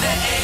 the end.